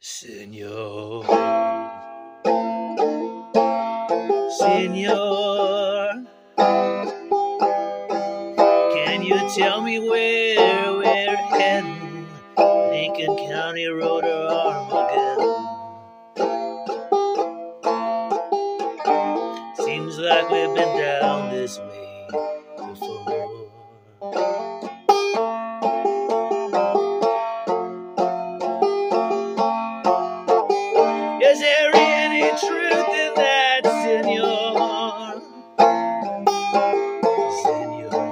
Senor, Senor, can you tell me where we're heading? Lincoln County Road or Armageddon? Seems like we've been down this way before. Truth in that, senor? Senor.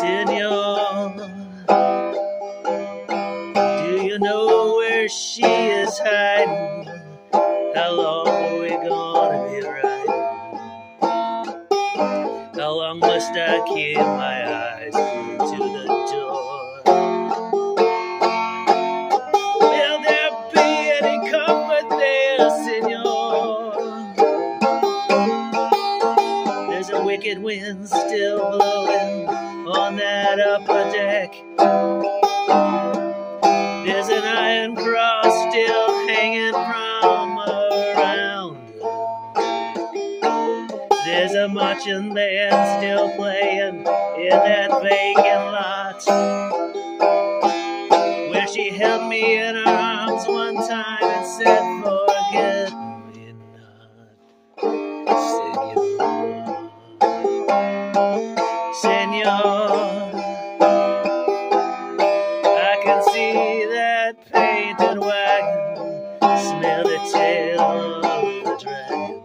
Senor. Do you know where she is hiding? How long are we gonna be riding? How long must I keep my eyes glued to the door? Comfort senor? There's a wicked wind still blowing on that upper deck. There's an iron cross still hanging from around. There's a marching band still playing in that vacant lot where she held me see that painted wagon, smell the tail of the dragon.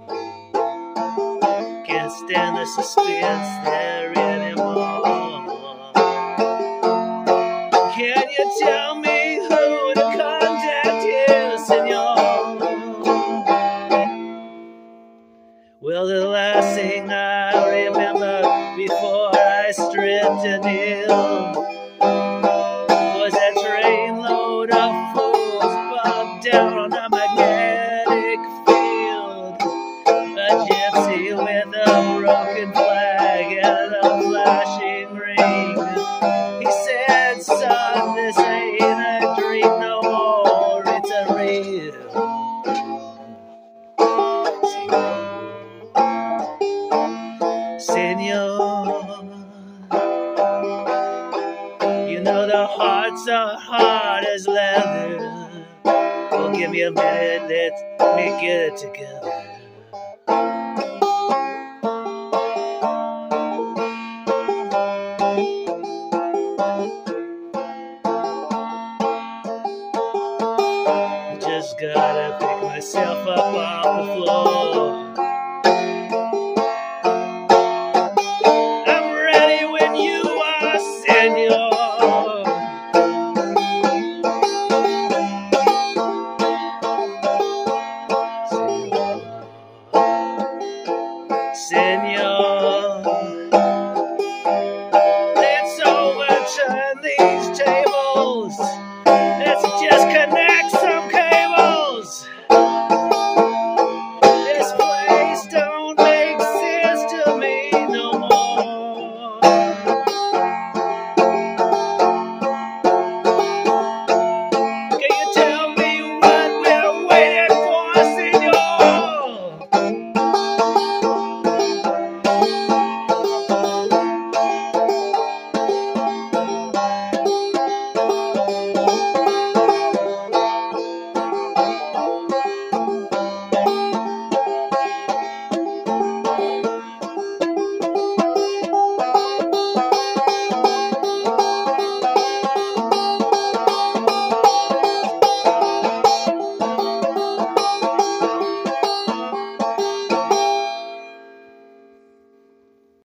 Can't stand the suspense there anymore. Can you tell me who to contact senor? Well, the last thing I remember before I stripped and kneel Senor. You know the hearts are hard as leather. Oh, give me a minute, let me get it together. Just gotta pick myself up off the floor.